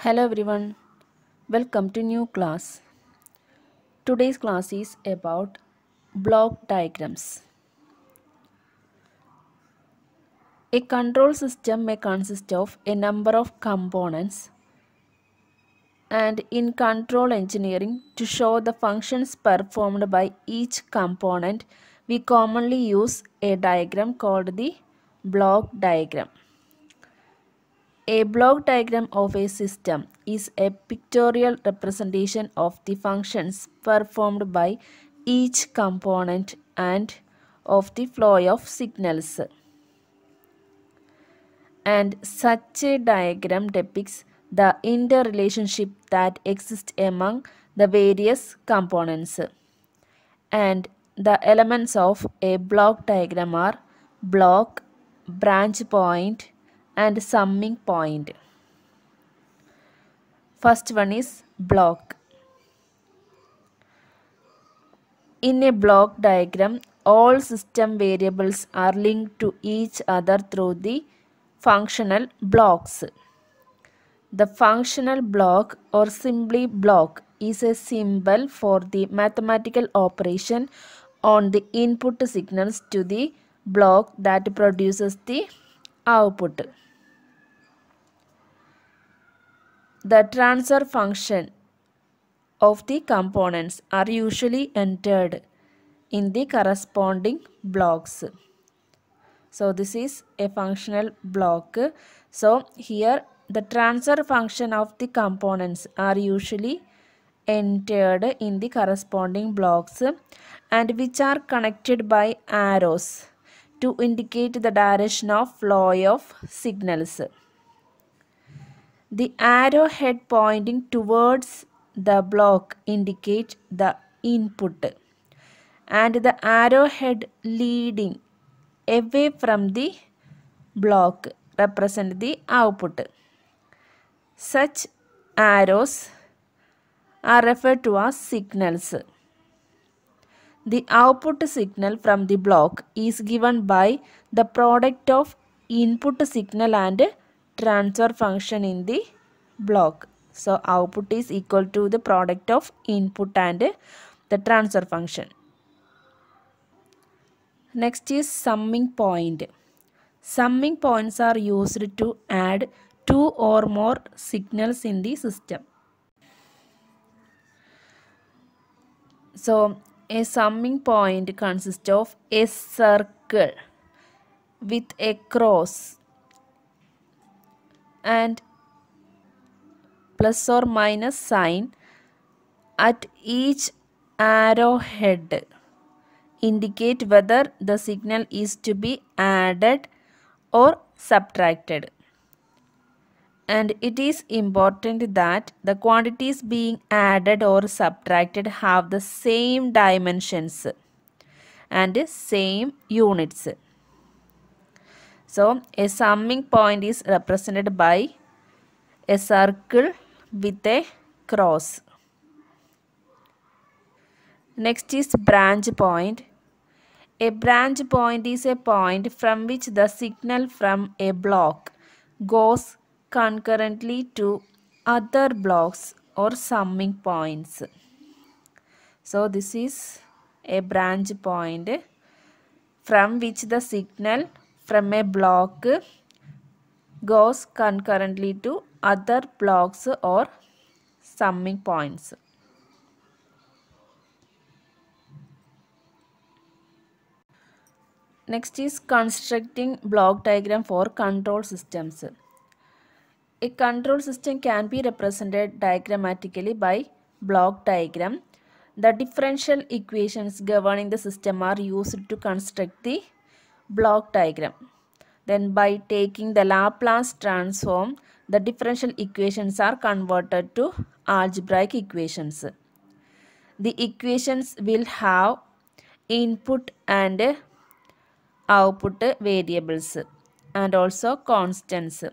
Hello everyone, welcome to new class. Today's class is about block diagrams. A control system may consist of a number of components and in control engineering to show the functions performed by each component we commonly use a diagram called the block diagram. A block diagram of a system is a pictorial representation of the functions performed by each component and of the flow of signals. And such a diagram depicts the interrelationship that exists among the various components. And the elements of a block diagram are block, branch point, and summing point. First one is block. In a block diagram, all system variables are linked to each other through the functional blocks. The functional block or simply block is a symbol for the mathematical operation on the input signals to the block that produces the output. The transfer function of the components are usually entered in the corresponding blocks. So this is a functional block. So here the transfer function of the components are usually entered in the corresponding blocks and which are connected by arrows to indicate the direction of flow of signals. The arrowhead pointing towards the block indicates the input and the arrowhead leading away from the block represent the output. Such arrows are referred to as signals. The output signal from the block is given by the product of input signal and transfer function in the block. So output is equal to the product of input and the transfer function. Next is summing point. Summing points are used to add two or more signals in the system. So a summing point consists of a circle with a cross and plus or minus sign at each arrowhead indicate whether the signal is to be added or subtracted and it is important that the quantities being added or subtracted have the same dimensions and same units. So a summing point is represented by a circle with a cross. Next is branch point. A branch point is a point from which the signal from a block goes concurrently to other blocks or summing points. So this is a branch point from which the signal from a block goes concurrently to other blocks or summing points. Next is constructing block diagram for control systems. A control system can be represented diagrammatically by block diagram. The differential equations governing the system are used to construct the block diagram. Then by taking the Laplace transform, the differential equations are converted to algebraic equations. The equations will have input and output variables and also constants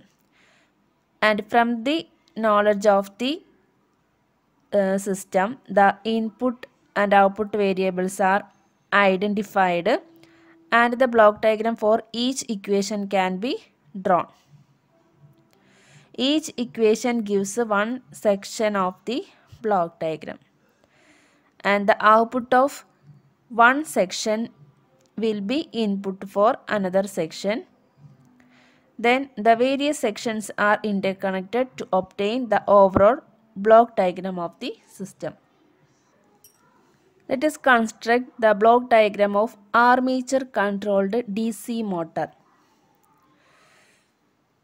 and from the knowledge of the uh, system the input and output variables are identified and the block diagram for each equation can be drawn Each equation gives one section of the block diagram and the output of one section will be input for another section. Then the various sections are interconnected to obtain the overall block diagram of the system. Let us construct the block diagram of armature controlled DC motor.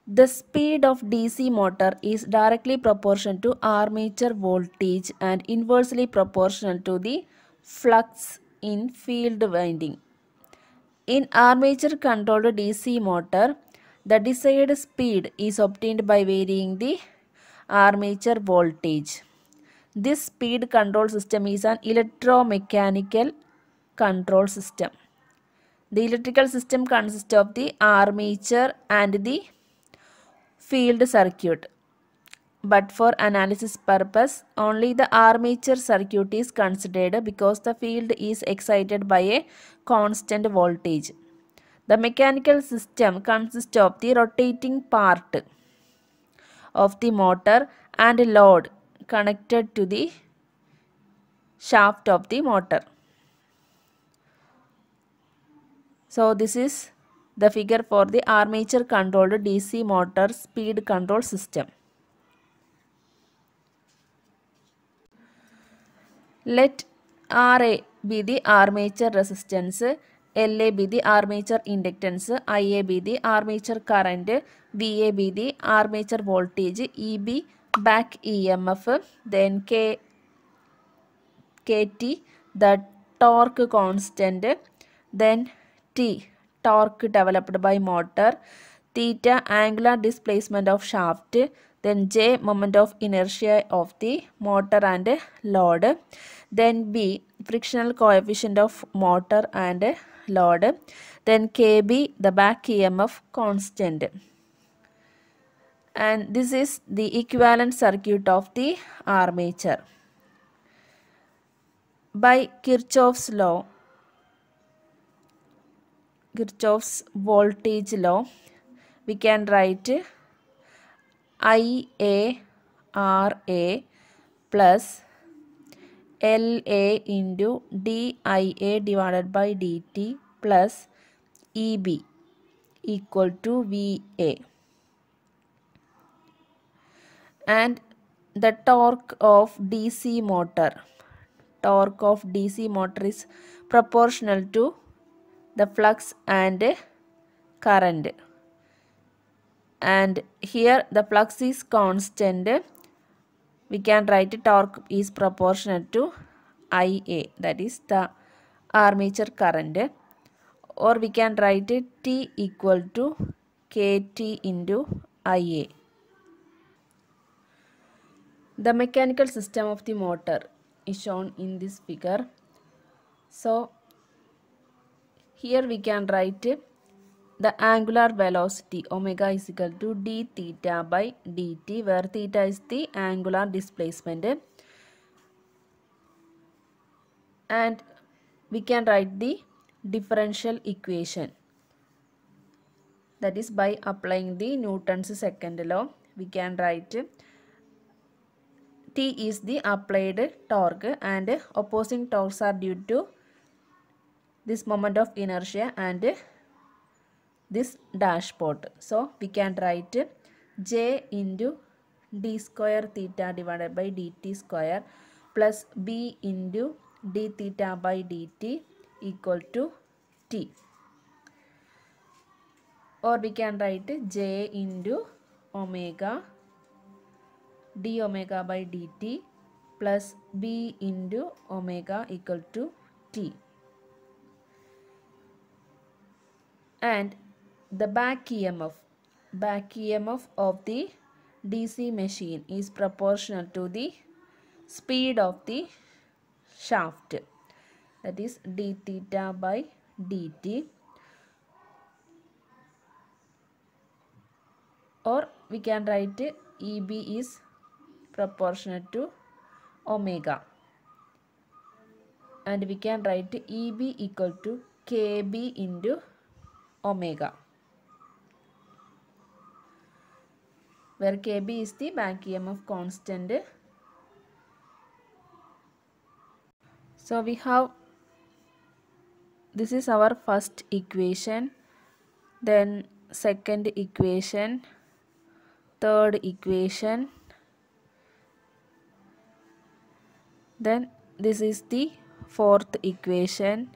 The speed of DC motor is directly proportional to armature voltage and inversely proportional to the flux in field winding. In armature controlled DC motor, the desired speed is obtained by varying the armature voltage. This speed control system is an electromechanical control system. The electrical system consists of the armature and the field circuit. But for analysis purpose, only the armature circuit is considered because the field is excited by a constant voltage. The mechanical system consists of the rotating part of the motor and load connected to the shaft of the motor. So this is the figure for the armature controlled DC motor speed control system. Let Ra be the armature resistance, La be the armature inductance, Ia be the armature current, Va be the armature voltage, Eb back EMF, then K Kt the torque constant, then T torque developed by motor, theta angular displacement of shaft, then J moment of inertia of the motor and load, then B frictional coefficient of motor and load, then Kb the back EMF constant. And this is the equivalent circuit of the armature. By Kirchhoff's law, Kirchhoff's voltage law, we can write IARA plus LA into DIA divided by dt plus EB equal to VA. And the torque of DC motor, torque of DC motor is proportional to the flux and current. And here the flux is constant. We can write torque is proportional to Ia that is the armature current. Or we can write it T equal to KT into Ia. The mechanical system of the motor is shown in this figure. So here we can write the angular velocity omega is equal to d theta by dt where theta is the angular displacement and we can write the differential equation that is by applying the Newton's second law we can write T is the applied torque and opposing torques are due to this moment of inertia and this dashpot. So we can write J into d square theta divided by dt square plus b into d theta by dt equal to t. Or we can write J into omega d omega by dt plus b into omega equal to t. And the back EMF back EMF of the DC machine is proportional to the speed of the shaft that is d theta by dt or we can write EB is proportional to omega. And we can write EB equal to KB into omega. where kb is the back emf constant. So we have this is our first equation. Then second equation third equation then this is the fourth equation.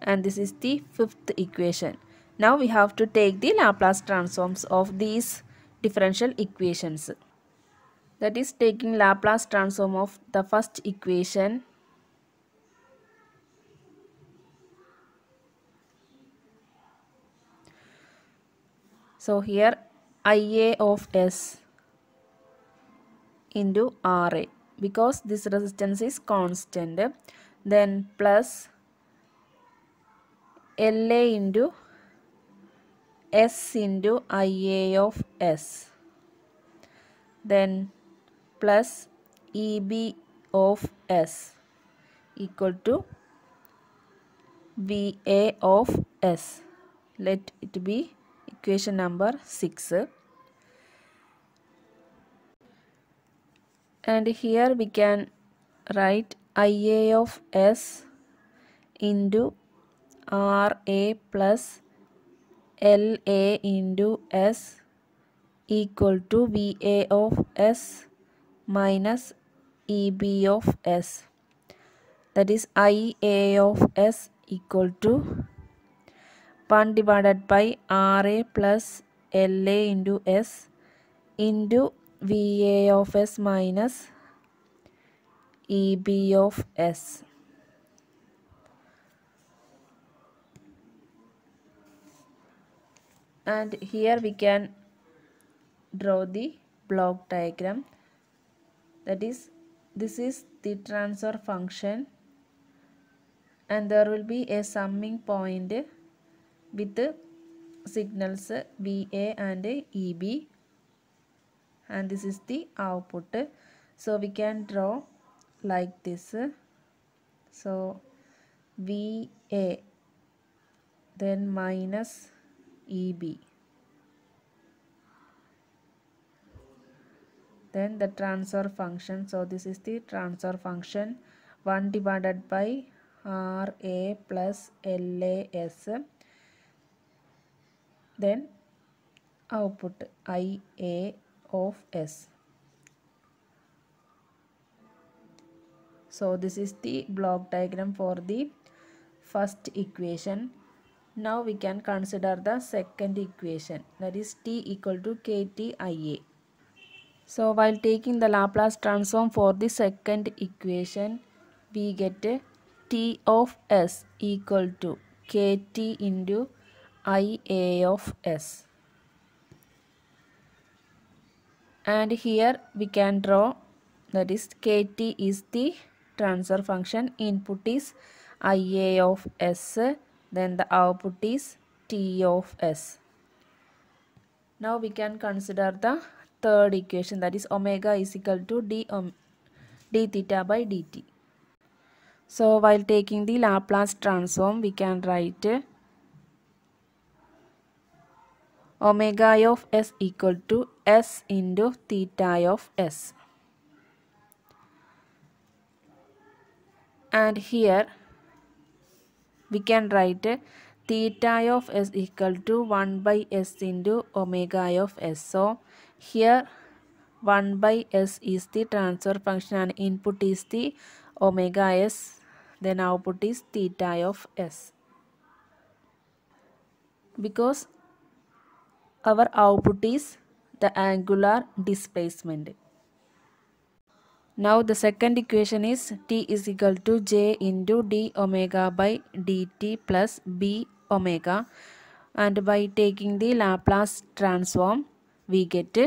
And this is the fifth equation. Now we have to take the laplace transforms of these differential equations. That is taking laplace transform of the first equation. So here ia of s into ra because this resistance is constant. Then plus LA into S into IA of S. Then plus EB of S equal to VA of S. Let it be equation number 6 and here we can write IA of S into RA plus LA into S equal to VA of S minus EB of S. That is IA of S equal to 1 divided by RA plus LA into S into VA of S minus EB of S. And here we can draw the block diagram. That is, this is the transfer function and there will be a summing point with the signals VA and EB and this is the output. So we can draw like this. So VA then minus EB then the transfer function. So this is the transfer function. 1 divided by RA plus LAS then output IA of S. So this is the block diagram for the first equation. Now we can consider the second equation that is T equal to KTIA. So while taking the Laplace transform for the second equation we get T of S equal to KT into IA of S. and here we can draw that is kt is the transfer function. Input is ia of s then the output is t of s. Now we can consider the third equation that is omega is equal to d, um, d theta by dt. So while taking the laplace transform we can write omega of s equal to s into theta of s. And here we can write theta of s equal to 1 by s into omega of s. So here 1 by s is the transfer function and input is the omega s then output is theta of s. Because our output is the angular displacement. Now the second equation is t is equal to j into d omega by dt plus b omega and by taking the Laplace transform we get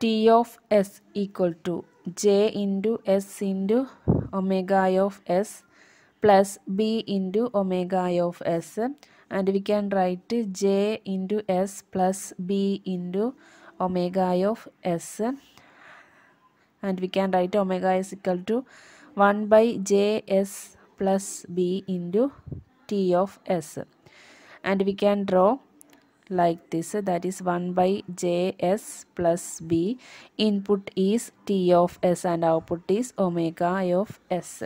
t of s equal to j into s into omega of s plus b into omega of s and we can write j into s plus b into omega i of s. And we can write omega is equal to 1 by j s plus b into t of s. And we can draw like this. That is 1 by js plus b. Input is t of s and output is omega i of s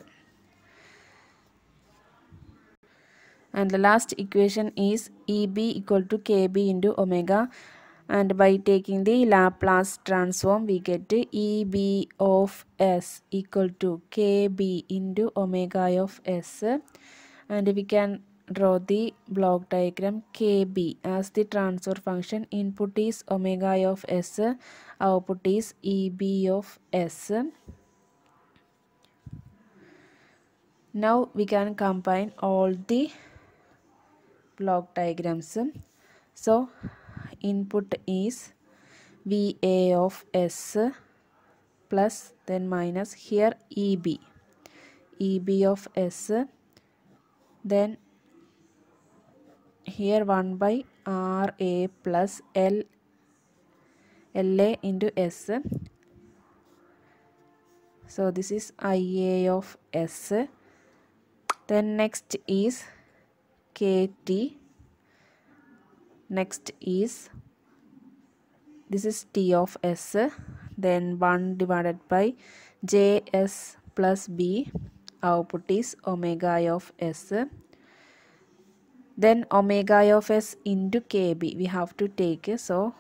and the last equation is eb equal to kb into omega. And by taking the Laplace transform we get eb of s equal to kb into omega I of s. And we can draw the block diagram kb as the transfer function. Input is omega I of s output is eb of s. Now we can combine all the block diagrams. So input is va of s plus then minus here eb eb of s then here 1 by ra plus l la into s. So this is ia of s. Then next is kt next is this is t of s then 1 divided by js plus b output is omega i of s. Then omega i of s into kb we have to take so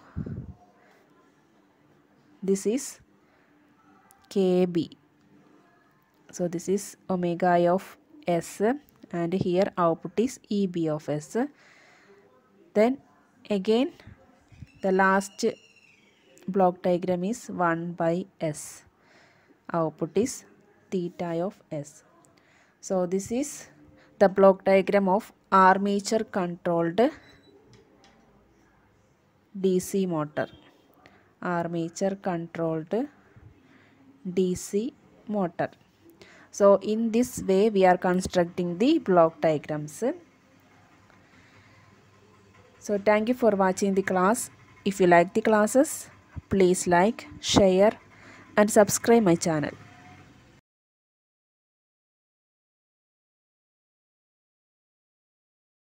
this is kb so this is omega i of s and here output is eb of s then again the last block diagram is 1 by s. Output is theta of s. So this is the block diagram of armature controlled DC motor. Armature controlled DC motor so in this way we are constructing the block diagrams. So thank you for watching the class. If you like the classes please like share and subscribe my channel